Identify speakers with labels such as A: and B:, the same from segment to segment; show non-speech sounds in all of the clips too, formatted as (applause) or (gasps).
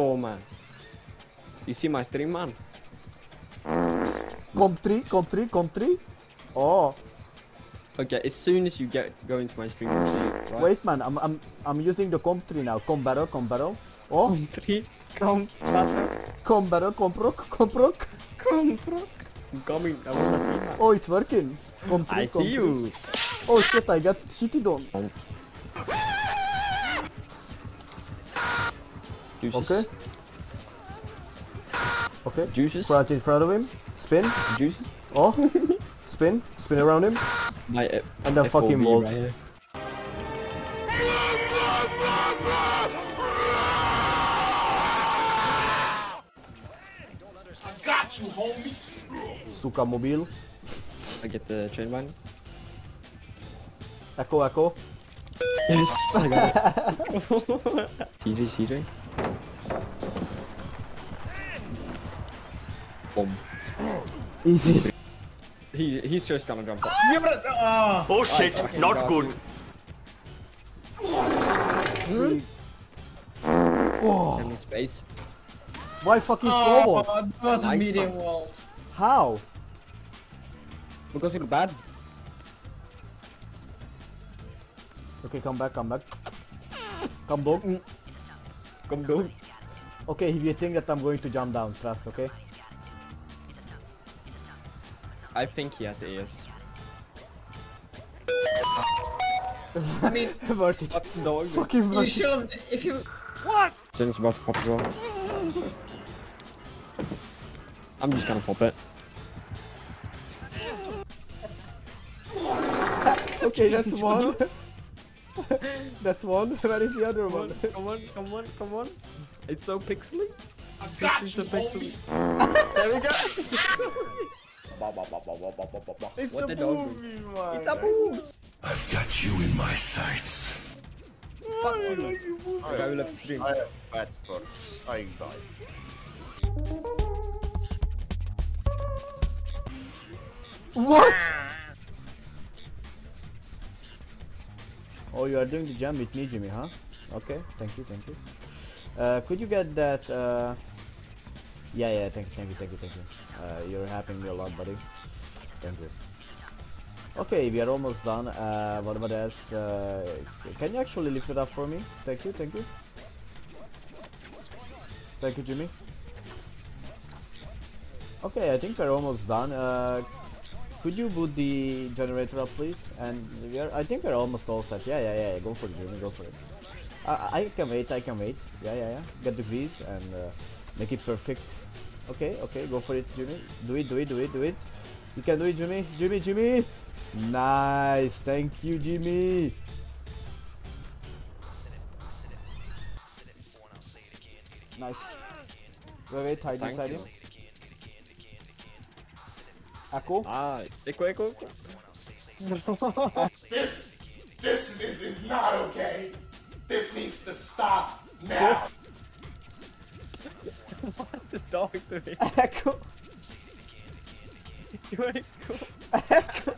A: score, man. You see my stream, man?
B: Comp 3, comp 3, comp 3. Oh,
A: Okay, as soon as you get go into my stream, you see it, right?
B: wait man, I'm, I'm, I'm using the comp 3 now. Comp battle, comp battle. Oh,
A: Come three, come, battle,
B: comp battle, comp rock, comp rock.
A: come, bro. I'm coming. I wanna see, man.
B: Oh, it's working. Comp 3,
A: I
B: comp
A: see
B: 3.
A: you.
B: Oh shit, I got shitted on.
A: Juices.
B: Okay. Okay.
A: Juices.
B: Crouch in front of him. Spin.
A: Juices.
B: Oh. Spin. Spin around him.
A: My uh,
B: And then fucking vault.
A: right here.
B: Suka mobile.
A: I get the train line.
B: Echo, echo.
A: Yes, I got it. (laughs) CJ, CJ. Boom.
B: Easy.
A: He, he's just gonna jump up.
C: Yeah, but uh,
D: Oh shit,
A: fucking
D: not good.
A: you. Hmm?
B: Oh,
A: Send me space.
B: why fucking ah,
C: oh,
B: snowball?
C: that was a medium
A: one.
C: world.
B: How?
A: Because you're bad.
B: Okay, come back, come back. Come back. Mm.
A: Come down.
B: Okay, if you think that I'm going to jump down, trust, okay?
A: I think he has ears. (laughs)
C: I mean,
B: worth it.
A: What's the dog?
B: Fucking
C: you
B: worth
C: should if you
A: Sin's about to pop as well. I'm just gonna pop it. (laughs)
B: Okay, that's one. (laughs) that's one. Where is the other
A: Come on,
B: one?
A: come on, come on, come on. It's so pixely. This is the pixely. there we go.
B: It's a movie, man.
A: It's a movie.
E: I've got you in my sights.
A: Fuck you. I.
D: I have bad perks. I die.
B: What? Oh, you are doing the jam with me, Jimmy, huh? Okay, thank you, thank you. Uh, could you get that? Uh yeah, yeah, thank you, thank you, thank you, thank you. Uh, you're helping me a lot, buddy. Thank you. Okay, we are almost done. Uh, what about this? Uh, can you actually lift it up for me? Thank you, thank you. Thank you, Jimmy. Okay, I think we're almost done. Uh, could you boot the generator up, please? And we are, I think we're almost all set. Yeah, yeah, yeah. Go for it, Jimmy. Go for it. I, I can wait. I can wait. Yeah, yeah, yeah. Get the grease and uh, make it perfect. Okay, okay. Go for it, Jimmy. Do it, do it, do it, do it. You can do it, Jimmy. Jimmy, Jimmy. Nice. Thank you, Jimmy. Nice. Wait, wait. Hide
A: Thank
B: beside
A: you.
B: him. Echo.
A: Ah, echo, echo. (laughs)
E: This, this is, is not okay. This needs to stop now.
A: The dog doing? (laughs)
B: Echo.
A: You echo.
B: Echo.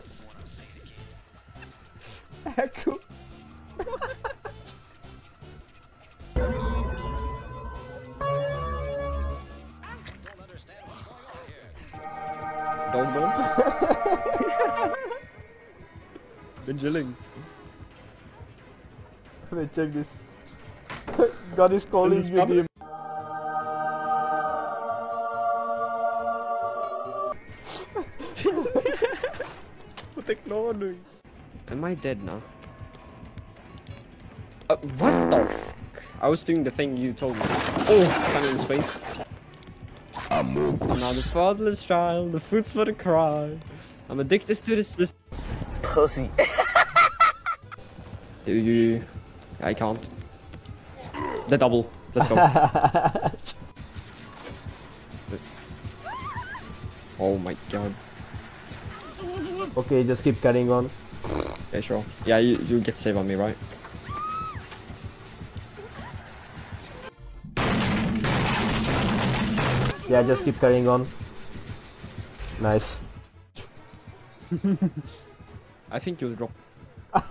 B: Echo.
A: Dom dom. Been chilling.
B: Wait, check this. (laughs) God is calling
A: Is
B: you,
A: I dead now? Uh, what the fuck? I was doing the thing you told me. Oh, of in space. I'm now the fatherless child, the food's for the cry. I'm addicted to this. this
D: Pussy. (laughs)
A: Do you? I can't. The double. Let's go. (laughs) oh my god.
B: Okay, just keep carrying on.
A: Yeah, sure. Yeah, you, you get to save on me, right?
B: Yeah, just keep carrying on. Nice. (laughs)
A: I think you'll drop. (laughs)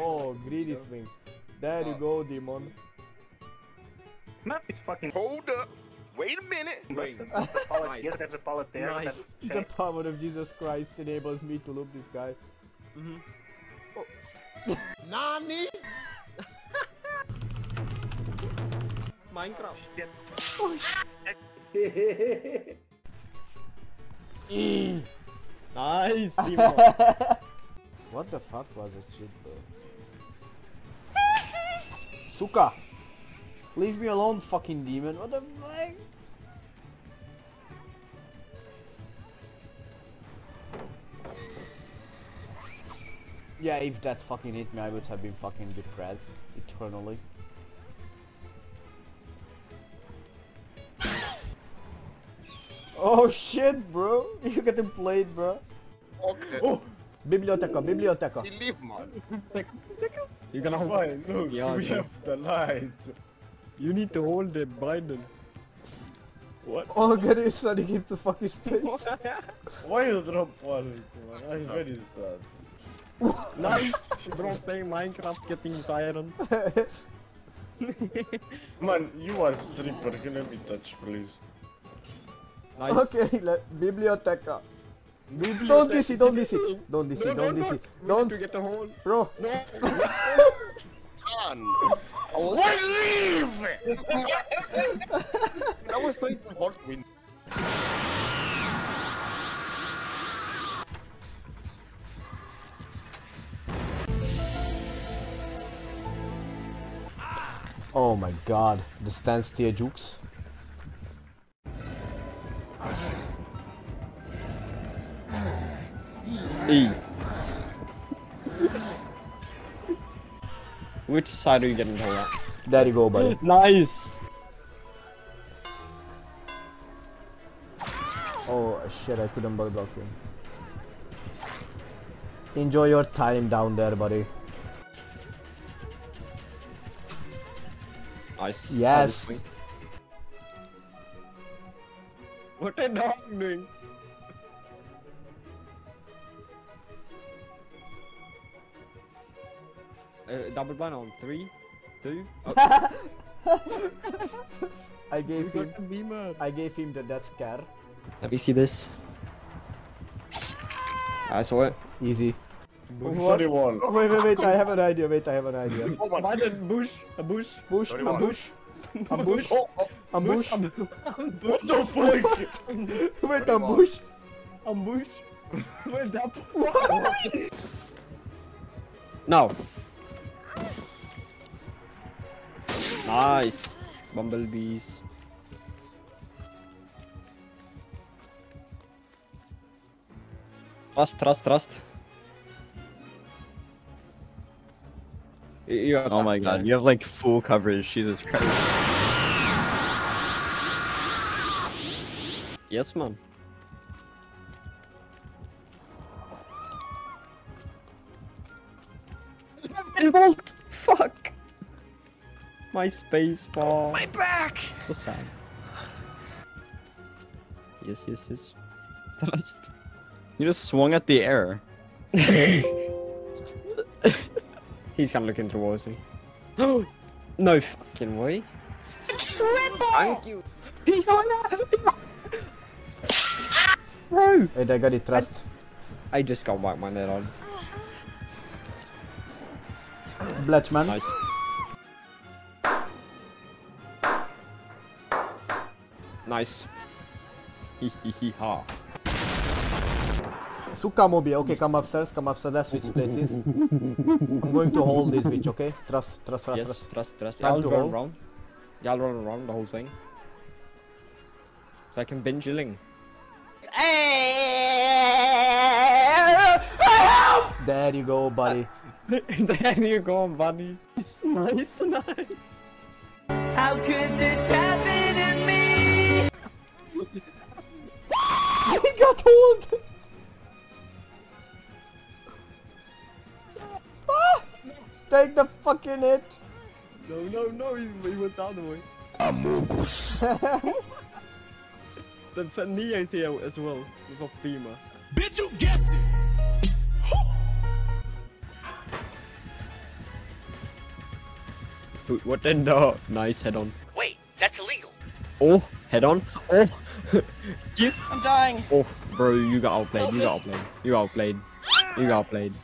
B: Oh, greedy swings. There you go, demon.
F: Map is fucking
D: Hold up. Wait a minute.
F: busted.
A: Nice.
F: Yes, there's a pallet there.
A: Nice.
F: That's
B: The power of Jesus Christ enables me to loop this guy. Mm-hmm. Oh.
E: Nani? (laughs)
A: Minecraft.
B: Eee. (laughs)
A: Nice, (laughs) Timo.
B: What the fuck was that shit, bro? Suka! Leave me alone, fucking demon. What the fuck? Yeah, if that fucking hit me, I would have been fucking depressed eternally. Oh shit, bro! (laughs) You getting played, bro.
D: Okay.
E: Oh,
B: Biblioteca, biblioteca.
D: Believe man. (laughs)
A: You're gonna
E: fine. (laughs) Look,
A: Yeah,
E: we
A: okay.
E: have the light.
A: You need to hold the Biden. What? (laughs)
B: Oh god, he's trying to keep the fucking (laughs) space.
E: Why you drop one? man? I'm very sad.
A: nice! Bro playing Minecraft getting siren. (laughs)
E: Man, you are stripper. Can let me touch, please?
A: Nice.
B: okay, let, biblioteca. Don't DC, don't DC, don't DC,
A: No,
B: don't
A: no,
B: DC,
A: no.
B: don't,
A: To get the hole.
B: bro.
A: No.
D: Son. I was Why leave? I was playing for hot wind.
B: Oh my god, the stance tier jukes.
A: E. Which side are you getting hole at?
B: There you go, buddy.
A: Nice!
B: Oh shit, I couldn't bug block him. Enjoy your time down there, buddy.
A: Nice.
B: Yes.
A: Obviously. What a dog doing? Uh, double blind on three, two. (laughs) Oh, (laughs)
B: I gave
A: you
B: him,
A: got the beamer.
B: I gave him the death scare.
A: Let me see this. I saw it.
B: Easy.
E: Sorry, wall.
B: Oh, wait, wait, wait, I have an idea, wait, I have an idea. (laughs)
D: Oh my.
A: Why the bush? A bush?
B: Push,
D: Sorry, what?
B: ambush, ambush,
D: Oh, oh.
B: ambush,
E: What the fuck?
B: wait, ambush.
A: Ambush? Where's that? now. Nice. Bumblebees. Trust, trust, trust. You
G: Oh my god, you have like full coverage, Jesus Christ.
A: Yes, man. Involved! Fuck! My space bar. My back! So sad. Yes, yes, yes. (laughs) Trust.
G: You just swung at the air. (laughs)
A: He's kind of looking towards me. (gasps) no fucking way. Triple! Thank you. He's on that! (laughs) Bro!
B: Wait, I got it, trust.
A: I just got whacked my net on.
B: Bletchman.
A: Nice. Nice. Hee hee hee ha.
B: Suka Mobi, okay, come upstairs, come upstairs, let's switch places. I'm going to hold this bitch, okay? Trust, trust, trust,
A: Yes,
B: trust.
A: trust, trust.
B: Time
A: I'll
B: to
A: run
B: hold.
A: around. Yeah, I'll run around the whole thing. So I can binge chilling.
B: There you go, buddy. (laughs)
A: there you go, buddy. It's nice, nice.
H: How could this happen to me?
B: He got hold! Ah! Take the fucking hit!
A: No, no, no, he, he went down the way.
E: Amogus.
A: The, the Neo's here as well, with a beamer.
E: Bitch, you guessed it.
A: What in the nice head on?
H: Wait, that's illegal.
A: Oh, head on. Oh, jeez.
H: I'm dying.
A: Oh, bro, you got outplayed. You got outplayed. You got outplayed. You got outplayed.